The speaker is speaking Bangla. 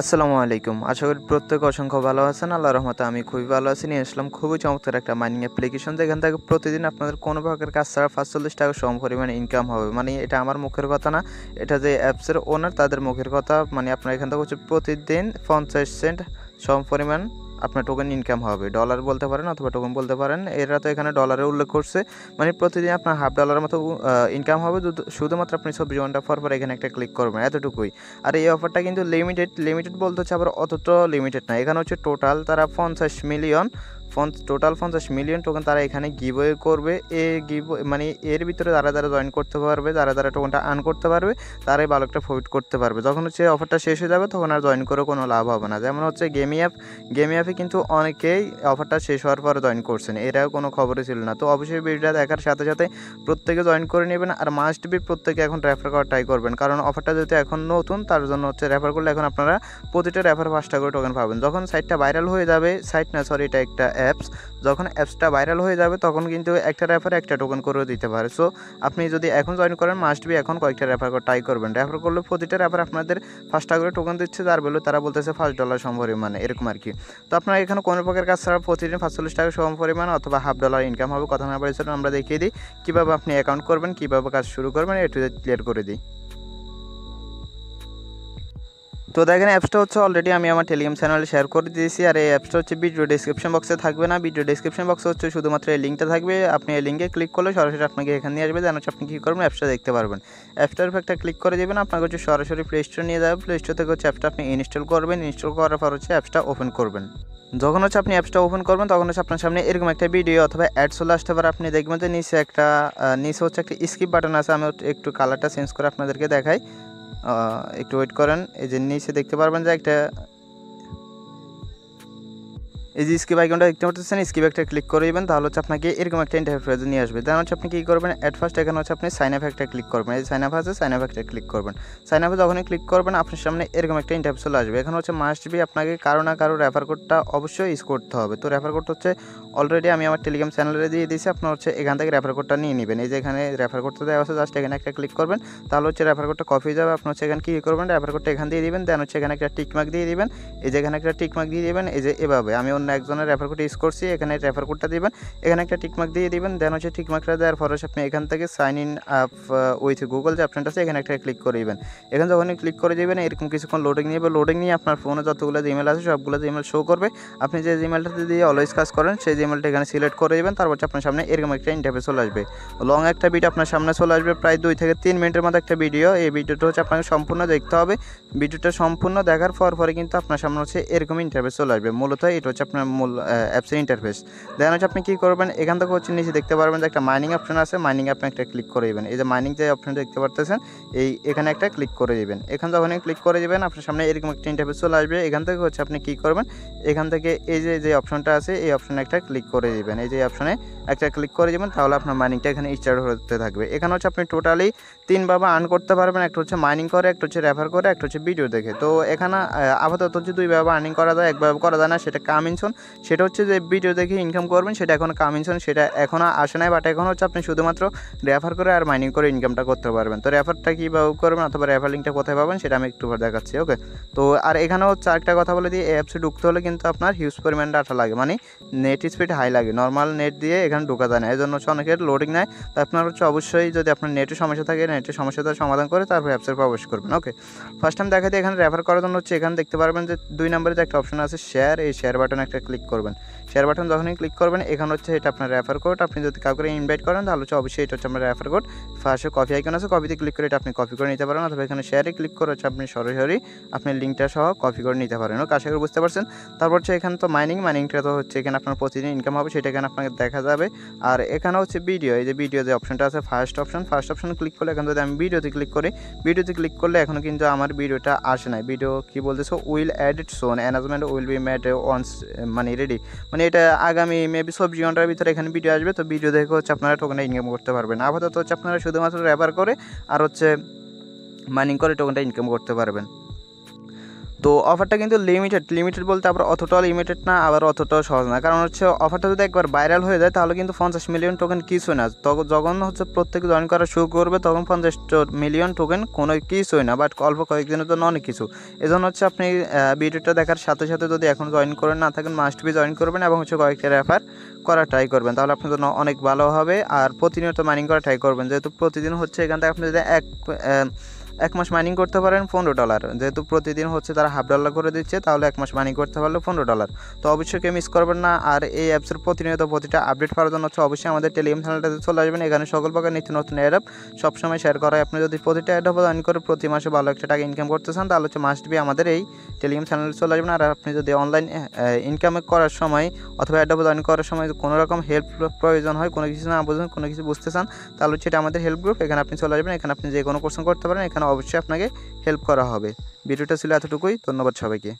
আসসালামু আলাইকুম। আশা করি প্রত্যেক অসংখ্য ভালো আছেন। আল্লাহ রহমতে আমি খুবই ভালো আছি। নিয়ে আসলাম খুবই চমৎকার একটা মাইনিং অ্যাপ্লিকেশন যেখান থেকে প্রতিদিন আপনাদের কোনো প্রকার কাজ ছাড়া পাঁচচল্লিশ টাকা সম পরিমাণে ইনকাম হবে। মানে এটা আমার মুখের কথা না। এটা যে অ্যাপসের ওনার তাদের মুখের কথা। মানে আপনার এখান থেকে হচ্ছে প্রতিদিন পঞ্চাশ সেন্ট সম পরিমাণ আপনার টোকেন ইনকাম হবে। ডলার বলতে পারেন অথবা টোকেন বলতে পারেন, এরা তো এখানে ডলারে উল্লেখ করছে। মানে প্রতিদিন আপনার হাফ ডলারের মতো ইনকাম হবে শুধুমাত্র আপনি চব্বিশ ঘণ্টা পর পর এখানে একটা ক্লিক করবেন, এতটুকুই। আর এই অফারটা কিন্তু লিমিটেড লিমিটেড বলতে হচ্ছে আবার অতটা লিমিটেড না। এখানে হচ্ছে টোটাল তারা পঞ্চাশ মিলিয়ন টোটাল পঞ্চাশ মিলিয়ন টোকেন তারা এখানে গিভওয়ে করবে। এ গিভ মানে এর ভিতরে যারা যারা জয়েন করতে পারবে, যারা যারা টোকেনটা আর্ন করতে পারবে, তারাই ভালো একটা প্রফিট করতে পারবে। যখন হচ্ছে অফারটা শেষ হয়ে যাবে, তখন আর জয়েন করে কোনো লাভ হবে না। যেমন হচ্ছে গেমি অ্যাপ গেমি অ্যাপে কিন্তু অনেকেই অফারটা শেষ হওয়ার পরে জয়েন করছেন, এরাও কোনো খবরই ছিল না। তো অবশ্যই ভিডিওটা দেখার সাথে সাথে প্রত্যেকে জয়েন করে নেবেন, আর মাস্ট বি প্রত্যেকে এখন রেফার করা ট্রাই করবেন। কারণ অফারটা যেহেতু এখন নতুন, তার জন্য হচ্ছে রেফার করলে এখন আপনারা প্রতিটা রেফার পাঁচটা করে টোকেন পাবেন। যখন সাইটটা ভাইরাল হয়ে যাবে সাইট না সরি এটা একটা অ্যাপস যখন অ্যাপসটা ভাইরাল হয়ে যাবে, তখন কিন্তু একটা রেফার একটা টোকেন করে দিতে পারে। সো আপনি যদি এখন জয়েন করেন মাস্ট বি এখন কয়েকটা রেফার ট্রাই করবেন। রেফার করলে প্রতিটা রেফার আপনাদের পাঁচটা করে টোকেন দিচ্ছে, যার বেলু তারা বলতেছে ফার্স্ট ডলার সম পরিমাণে, এরকম আর কি। তো আপনারা এখানে কোনো প্রকার কাজ ছাড়া প্রতিদিন পাঁচচল্লিশ টাকা সম পরিমাণ অথবা হাফ ডলার ইনকাম হবে, কথা না বলেছিল আমরা দেখিয়ে দিই। কীভাবে আপনি অ্যাকাউন্ট করবেন, কীভাবে কাজ শুরু করবেন একটু ক্লিয়ার করে দিই। তো দেখেন অ্যাপসটা হচ্ছে অলরেডি আমি আমার টেলিগ্রাম চ্যানেলে শেয়ার করে দিয়েছি। আর এই অ্যাপসটা হচ্ছে ভিডিও ডিসক্রিপশন বক্সে থাকবে না। ভিডিও ডিসক্রিপশন বক্সে হচ্ছে শুধুমাত্র এই লিঙ্কটা থাকবে। আপনি এই লিঙ্কে ক্লিক করলে সরাসরি আপনাকে এখানে নিয়ে আসবে। যেন হচ্ছে আপনি কী করবেন? অ্যাপসটা দেখতে পারবেন। অ্যাপসটার উপর একটা ক্লিক করে দেবেন। আপনাকে হচ্ছে সরাসরি প্লে স্টোর নিয়ে যাবে। প্লে স্টোর থেকে হচ্ছে অ্যাপসটা আপনি ইনস্টল করবেন। ইনস্টল করার পর হচ্ছে অ্যাপসটা ওপেন করবেন। যখন হচ্ছে আপনি অ্যাপসটা ওপেন করবেন, তখন হচ্ছে আপনার সামনে এরকম একটা ভিডিও অথবা অ্যাড চলে আসতে পারে। আপনি দেখবেন যে নিচে একটা নিচে হচ্ছে একটা স্কিপ বাটন আছে। আমি একটু কালারটা চেঞ্জ করে আপনাদেরকে দেখাই। একটু ওয়েট করেন। এই যে নিচে দেখতে পারবেন যে একটা এই যে স্কিপ আইকনটা দেখতে পাচ্ছেন স্কিপ একটা ক্লিক করে দিবেন, তাহলে হচ্ছে আপনাকে এরকম একটা ইন্টারফেস নিয়ে আসবে। দেন হচ্ছে আপনি কী করবেন অ্যাট ফার্স্ট এখানে হচ্ছে আপনি সাইন আপ একটা ক্লিক করবেন। এই সাইন আপ আছে সাইন আপ একটা ক্লিক করবেন। সাইন আপে যখনই ক্লিক করবেন, আপনার সামনে এরকম একটা ইন্টারফেস চলে আসবে। এখানে হচ্ছে মাস্ট বি আপনাকে কারও না কারও রেফার কোডটা অবশ্যই ইউজ করতে হবে। তো রেফার কোড হচ্ছে অলরেডি আমি আমার টেলিগ্রাম চ্যানেলে দিয়ে দিয়েছি। আপনার হচ্ছে এখান থেকে রেফার কোডটা নিয়ে নেবেন। এই যে এখানে রেফার কোডটা দেওয়া আছে জাস্ট এখানে একটা ক্লিক করবেন, তাহলে হচ্ছে রেফার কোডটা কপি যাবে। আপনি হচ্ছে এখানে কী করবেন রেফার কোডটা এখান দিয়ে দিবেন দেন হচ্ছে এখানে একটা টিকমার্ক দিয়ে দিবেন। এই যে এখানে একটা টিকমার্ক দিয়ে দিবেন, এই যে এভাবে। আমি অন্য একজনের রেফার কোড ইউজ করছি, এখানে রেফার কোডটা দিবেন, এখানে একটা টিকমার্ক দিয়ে দিবেন দেন হচ্ছে টিকমার্কটা দেওয়ার পরে আপনি এখান থেকে sign in up with Google যে অপশনটা আছে, এখানে একটা ক্লিক করে দিবেন। এখানে যখনই ক্লিক করে দিবেন, এরকম কিছুক্ষণ লোডিং নিয়ে লোডিং নিয়ে আপনার ফোনে যতগুলো জিমেল আছে, সবগুলো জিমেল শো করবে। আপনি যে জিমেলটাতে দিয়ে অলওয়েজ কাজ করেন, সেই জিমেলটা এখানে সিলেক্ট করে দেবেন, তারপর আপনার সামনে এরকম একটা ইন্টারভিউ চলে আসবে। লং একটা ভিডিও আপনার সামনে চলে আসবে, প্রায় দুই থেকে তিন মিনিটের মতো একটা ভিডিও এই ভিডিওটা হচ্ছে আপনাকে সম্পূর্ণ দেখতে হবে। ভিডিওটা সম্পূর্ণ দেখার পর পরে কিন্তু আপনার সামনে হচ্ছে এরকম ইন্টারফেস চলে আসবে। মূলত এটা হচ্ছে আপনার মূল অ্যাপসের ইন্টারফেস দেন হচ্ছে আপনি কী করবেন, এখান থেকে হচ্ছে নিচে দেখতে পারবেন যে একটা মাইনিং অপশন আছে। মাইনিং আপনি একটা ক্লিক করে দেবেন। এই যে মাইনিং যে অপশন দেখতে পারতেছেন, এই এখানে একটা ক্লিক করে দিবেন। এখান যখনই ক্লিক করে দিবেন, আপনার সামনে এরকম একটা ইন্টারফেস চলে আসবে। এখান থেকে হচ্ছে আপনি কী করবেন, এখান থেকে এই যে যে অপশনটা আছে, এই অপশনে একটা ক্লিক করে দিবেন। এই যে অপশনে একটা ক্লিক করে দেবেন, তাহলে আপনার মাইনিংটা এখানে স্টার্ট হতে থাকবে। এখানে হচ্ছে আপনি টোটালি তিনভাবে আর্ন করতে পারবেন, একটা হচ্ছে মাইনিং করে, একটা হচ্ছে রেফার করে, একটা হচ্ছে ভিডিও দেখে। তো এখানে আপাতত হচ্ছে দুইভাবে আর্নিং করা যায় একভাবে করা যায় না, সেটা কামিনশন সেটা হচ্ছে যে ভিডিও দেখে ইনকাম করবেন, সেটা এখন কামিনশন সেটা এখনও আসে নাই বাট এখন হচ্ছে আপনি শুধুমাত্র রেফার করে আর মাইনিং করে ইনকামটা করতে পারবেন। তো রেফারটা কীভাবে করবেন অথবা রেফার লিঙ্কটা কোথায় পাবেন, সেটা আমি একটু দেখাচ্ছি ওকে তো আর এখানেও আরেকটা কথা বলে দিই অ্যাপসে ঢুকতে হলে কিন্তু আপনার হিউজ পরিমাণ ডাটা লাগে। মানে নেট স্পিড হাই লাগে। নর্মাল নেট দিয়ে এখানে ঢোকা যায় না। এই জন্য হচ্ছে অনেকের লোডিং নেয়। তো আপনার হচ্ছে অবশ্যই যদি আপনার নেটের সমস্যা থাকে নেটের সমস্যাটা সমাধান করে তারপর অ্যাপসের প্রবেশ করবেন। ওকে ফার্স্ট টাইম দেখা দিয়ে এখানে রেফার করার জন্য হচ্ছে এখানে দেখতে পারবেন যে দুই নম্বরে যে একটা অপশন আছে শেয়ার এই শেয়ার বাটনে একটা ক্লিক করবেন। শেয়ার বাটন যখনই ক্লিক করবেন, এখানে হচ্ছে এটা আপনার রেফার কোড আপনি যদি কাউকে ইনভাইট করেন, তাহলে হচ্ছে অবশ্যই এটা হচ্ছে আপনার রেফার কোড ফার্স্টে কপি আইকন আছে কপিতে ক্লিক করে এটা আপনি কপি করে নিতে পারেন, অথবা এখানে শেয়ারে ক্লিক করে হচ্ছে আপনি সরাসরি আপনি লিঙ্কটা সহ কপি করে নিতে পারেন। ওকে, আশা বুঝতে পারছেন? তারপর হচ্ছে এখানে তো মাইনিং মাইনিংটা তো হচ্ছে এখানে আপনার প্রতিদিন ইনকাম হবে, সেটা এখানে আপনাকে দেখা যাবে। আর এখানে হচ্ছে ভিডিও এই যে ভিডিও যে অপশনটা আছে first option first option click করলে এখন যদি আমি ভিডিওতে ক্লিক করি ভিডিওতে ক্লিক করলে এখনও কিন্তু আমার ভিডিওটা আসে নাই। ভিডিও কি বলতেছো? Will add it soon announcement will be made once মানে রেডি মানে এটা আগামী মেবি চব্বিশ ঘণ্টার ভিতরে এখানে ভিডিও আসবে, তো ভিডিও দেখে হচ্ছে আপনারা টোকেনটা ইনকাম করতে পারবেন। আপাতত হচ্ছে আপনারা শুধুমাত্র রেফার করে আর হচ্ছে মাইনিং করে টোকেনটা ইনকাম করতে পারবেন। তো অফারটা কিন্তু লিমিটেড লিমিটেড বলতে আবার অতটাও লিমিটেড না, আবার অতটাও সহজ না। কারণ হচ্ছে অফারটা যদি একবার ভাইরাল হয়ে যায়, তাহলে কিন্তু পঞ্চাশ মিলিয়ন টোকেন কিছুই না। যখন হচ্ছে প্রত্যেকে জয়েন করা শুরু করবে, তখন পঞ্চাশ মিলিয়ন টোকেন কোনো কিছুই না বাট অল্প কয়েকদিনের জন্য অনেক কিছু। এজন্য হচ্ছে আপনি ভিডিওটা দেখার সাথে সাথে যদি এখন জয়েন করে না থাকেন মাস্ট বি জয়েন করবেন এবং হচ্ছে কয়েকটা রেফার করা ট্রাই করবেন। তাহলে আপনার জন্য অনেক ভালো হবে, আর প্রতিনিয়ত মাইনিং করা ট্রাই করবেন। যেহেতু প্রতিদিন হচ্ছে এখান থেকে আপনি যদি এক এক মাস মাইনিং করতে পারেন পনেরো ডলার যেহেতু প্রতিদিন হচ্ছে তারা হাফ ডলার করে দিচ্ছে, তাহলে এক মাস মাইনিং করতে পারলে পনেরো ডলার তো অবশ্যই কেউ মিস করবেন না, আর এই অ্যাপসের প্রতিনিয়ত প্রতিটা আপডেট পাওয়ার জন্য হচ্ছে অবশ্যই আমাদের টেলিগ্রাম চ্যানেলটাতে চলে আসবেন। এখানে সকল প্রকার নিত্য নতুন অ্যাপ সবসময় শেয়ার করা। আপনি যদি প্রতিটা অ্যাডাপ জয়েন করে প্রতি মাসে ভালো একটা টাকা ইনকাম করতে চান, তাহলে হচ্ছে মাস্ট বি আমাদের এই টেলিগ্রাম চ্যানেলে চলে আসবেন আর আপনি যদি অনলাইন ইনকাম করার সময় অথবা অ্যাডাবল জয়েন করার সময় কোনো রকম হেল্প প্রয়োজন হয়, কোনো কিছু না বোঝেন, কোনো কিছু বুঝতে চান, তাহলে সেটা আমাদের হেল্প গ্রুপ এখানে আপনি চলে আসবেন এখানে আপনি যে কোনো কোশ্চেন করতে পারেন, এখানে অবশ্যই আপনাকে হেল্প করা হবে। ভিডিওটা ছিল এতটুকুই। ধন্যবাদ সবাইকে।